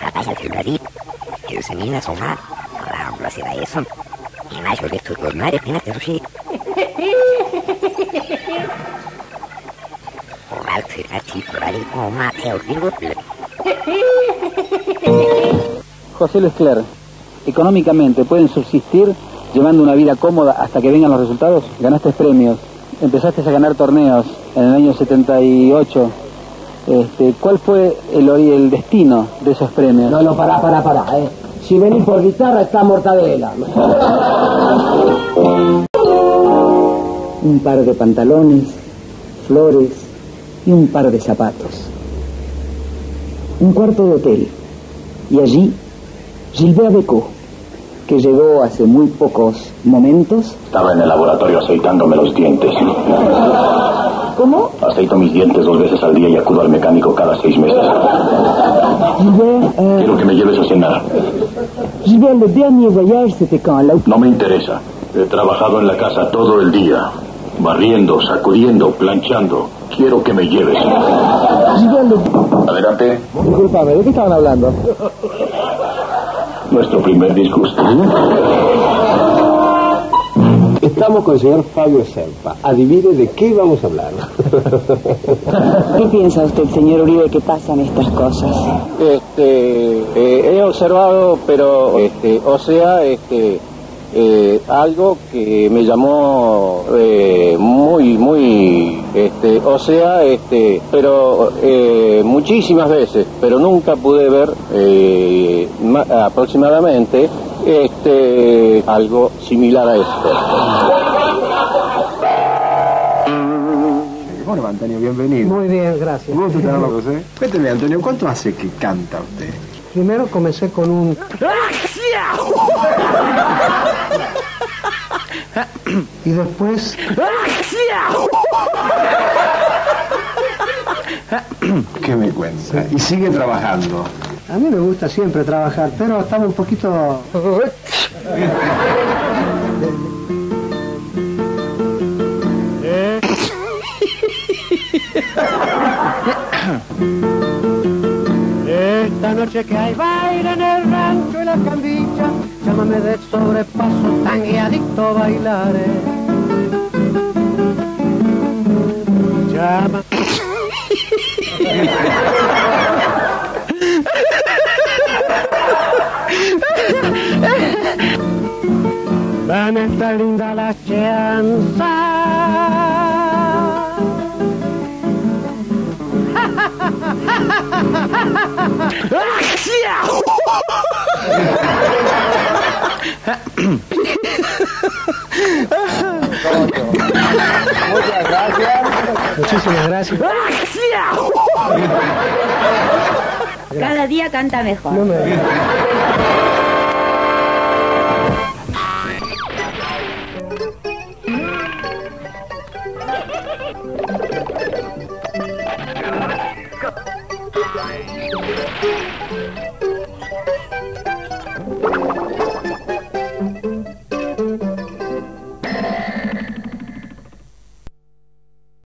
Rapaz, el florit, el semina somat, la velocidad eso. I m'ha ajudat tot el mare, pena que així. L'altre ratí, però com mate el vingut. José Luis Cler, económicamente pueden subsistir llevando una vida cómoda hasta que vengan los resultados. Ganaste premios, empezaste a ganar torneos en el año 78. Este, ¿Cuál fue el, destino de esos premios? No, no, pará, pará, pará, eh. Si venís por guitarra está mortadela. Un par de pantalones, flores y un par de zapatos. Un cuarto de hotel. Y allí, Gilbert Becot, que llegó hace muy pocos momentos. Estaba en el laboratorio aceitándome los dientes. ¿Cómo? Aceito mis dientes dos veces al día y acudo al mecánico cada seis meses. Gilbert, euh, Quiero que me lleves a cenar. Gilbert, le dernier voyage, c'était quand la... No me interesa. He trabajado en la casa todo el día. Barriendo, sacudiendo, planchando. Quiero que me lleves. Gilbert, le... Adelante. Disculpame, ¿de qué estaban hablando? Nuestro primer disgusto. Estamos con el señor Fabio Serpa. Adivine de qué vamos a hablar. ¿Qué piensa usted, señor Uribe, que pasan estas cosas? Este, eh, he observado, pero, este, o sea, este, eh, algo que me llamó eh, muy, muy, este, o sea, este, pero eh, muchísimas veces, pero nunca pude ver eh, ma- aproximadamente este, algo similar a esto. ¿Cómo le va, Antonio? Bienvenido. Muy bien, gracias. Gusto tenerlo, José. Cuénteme, Antonio, ¿cuánto hace que canta usted? Primero comencé con un... Y después... ¿Qué me cuenta? Y sigue trabajando. A mí me gusta siempre trabajar, pero estaba un poquito... Esta noche que hay baile en el rancho y la cambicha, llámame de sobrepaso, tan y adicto a bailar. eh. Llama. Van a estar linda la chanza. Muchísimas gracias. Cada día canta mejor. No me- Thank you.